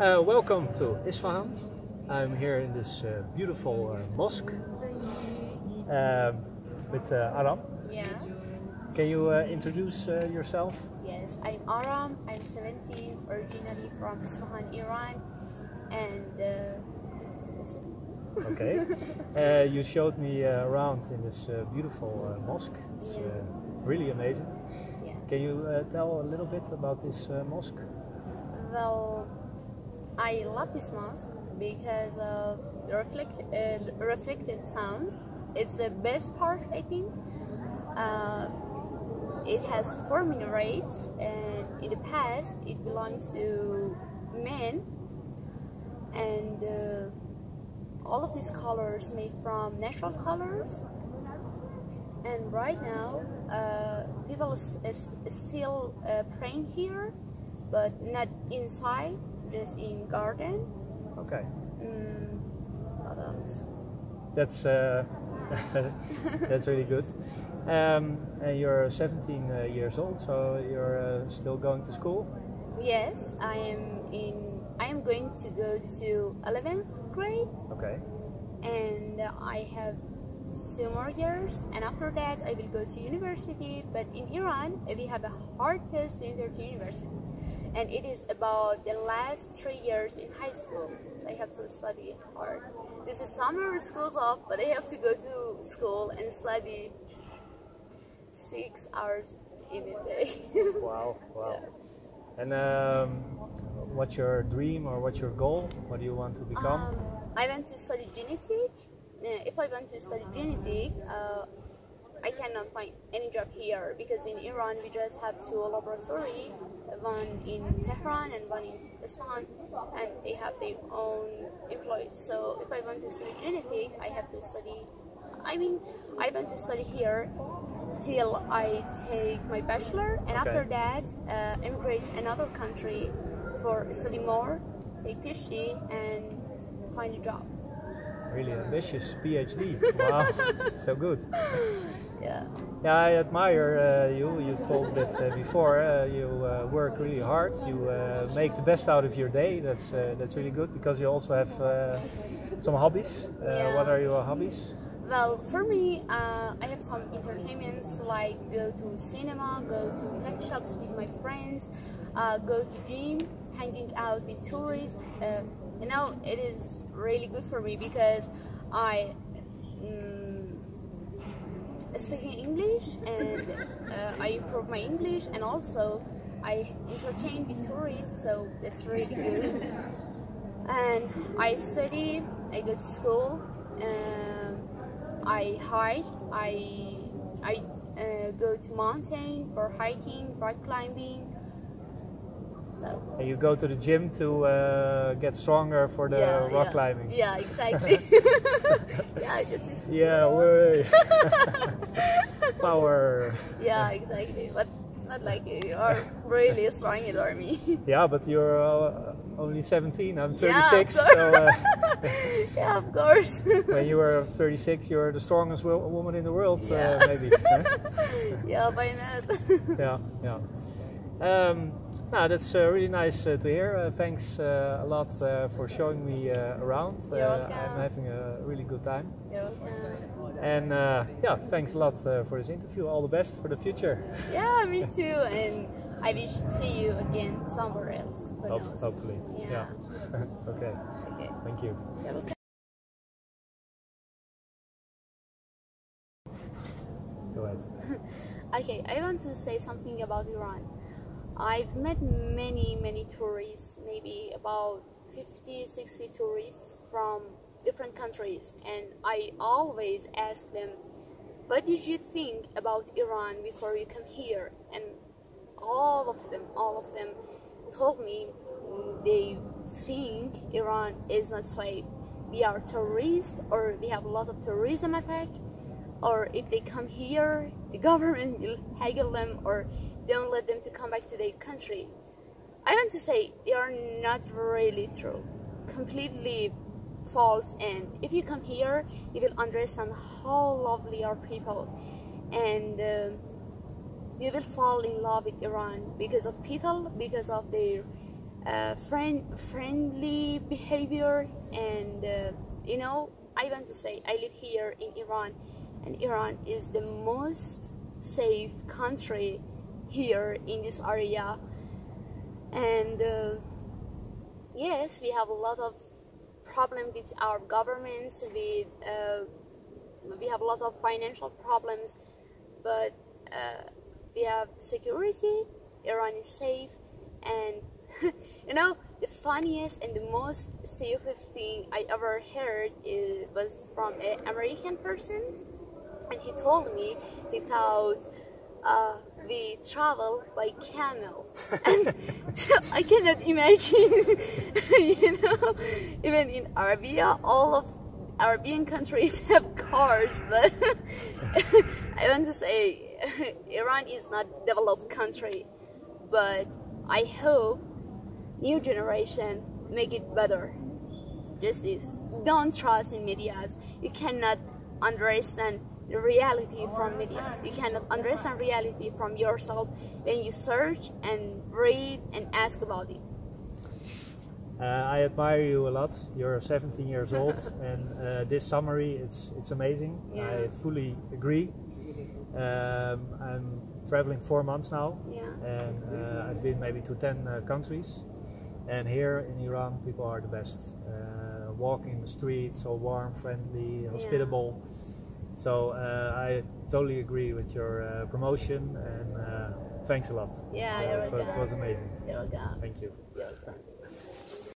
Uh, welcome to Isfahan. I'm here in this uh, beautiful uh, mosque um, with uh, Aram. Yeah. Can you uh, introduce uh, yourself? Yes, I'm Aram. I'm 17, originally from Isfahan, Iran, and uh. Okay. uh, you showed me uh, around in this uh, beautiful uh, mosque. It's uh, really amazing. Yeah. Can you uh, tell a little bit about this uh, mosque? Well, I love this mosque because of reflect, uh, reflected sound. It's the best part, I think. Uh, it has four minarets, and in the past, it belongs to men, and uh, all of these colors made from natural colors. And right now, uh, people is, is, is still uh, praying here, but not inside, just in garden. Okay. Mm, what else? That's uh, that's really good. Um, and you're 17 uh, years old, so you're uh, still going to school. Yes, I am in. I am going to go to 11th grade, Okay. and I have two more years. And after that, I will go to university. But in Iran, we have a hard test to enter to university, and it is about the last three years in high school. So I have to study hard. This is summer, school's off, but I have to go to school and study six hours in a day. Wow. Wow. And um, what's your dream or what's your goal? What do you want to become? Um, I want to study genetic. Uh, if I want to study genetic, uh, I cannot find any job here because in Iran we just have two laboratory, one in Tehran and one in Isfahan, and they have their own employees. So if I want to study genetic, I have to study. I mean, I want to study here till I take my bachelor, and Okay. after that, uh, immigrate another country for study more, take PhD, and find a job. Really ambitious PhD. Wow. so good. Yeah. Yeah, I admire uh, you. You told it uh, before. Uh, you uh, work really hard. You uh, make the best out of your day. That's uh, that's really good because you also have uh, some hobbies. Uh, Yeah. What are your hobbies? Well, for me, uh, I have some entertainments like go to cinema, go to tech shops with my friends, uh, go to gym, hanging out with tourists. Uh, you know, it is really good for me because I mm, speaking English and uh, I improve my English and also I entertain the tourists, so that's really good. And I study, I go to school, um, I hike, I I uh, go to mountain for hiking, rock climbing. So And you go to the gym to uh, get stronger for the yeah, rock yeah. climbing. Yeah, exactly. yeah, I just Yeah, way. Power. yeah, exactly. But not like you. You are really strong in army. Yeah, but you're uh, only 17. I'm Yeah, 36. of so uh, yeah, of course. when you were 36, you're the strongest wo- woman in the world, Yeah. uh, maybe. yeah, by not. yeah, yeah. Um, no, that's uh, really nice uh, to hear. Uh, thanks uh, a lot uh, for showing me uh, around. I'm having a really good time. And uh, yeah, thanks a lot uh, for this interview. All the best for the future. Yeah, me too. And I wish see you again somewhere else. Hope- hopefully. Yeah. okay. Okay. Thank you. You're. Go ahead. Okay, I want to say something about Iran. I've met many, many tourists, maybe about 50, 60 tourists from different countries, and I always ask them, What did you think about Iran before you come here? And all of them, all of them told me they think Iran is not safe. We are terrorists, or we have a lot of terrorism attack, or if they come here, the government will haggle them or don't let them to come back to their country. I want to say they are not really true, completely false. And if you come here, you will understand how lovely our people, and uh, you will fall in love with Iran because of people, because of their uh, friend friendly behavior and uh, you know I want to say I live here in Iran and Iran is the most safe country here in this area. And uh, yes we have a lot of problem with our governments with uh, we have a lot of financial problems but uh, we have security Iran is safe and you know, the funniest and the most stupid thing I ever heard is, was from an American person, and he told me he thought uh, we travel by camel, and I cannot imagine, you know, even in Arabia, all of Arabian countries have cars, but I want to say Iran is not developed country, but I hope new generation make it better. This is don't trust in medias. You cannot understand the reality from medias. You cannot understand reality from yourself when you search and read and ask about it. Uh, I admire you a lot. You're 17 years old, and uh, this summary it's it's amazing. Yeah. I fully agree. Um, I'm traveling four months now, Yeah. and uh, I've been maybe to 10 uh, countries. And here in Iran, people are the best. Uh, walking the streets, so warm, friendly, hospitable. So uh, I totally agree with your uh, promotion, and uh, thanks a lot. Yeah, Uh, you're it, was, it was amazing. You're welcome. Thank you. You're welcome.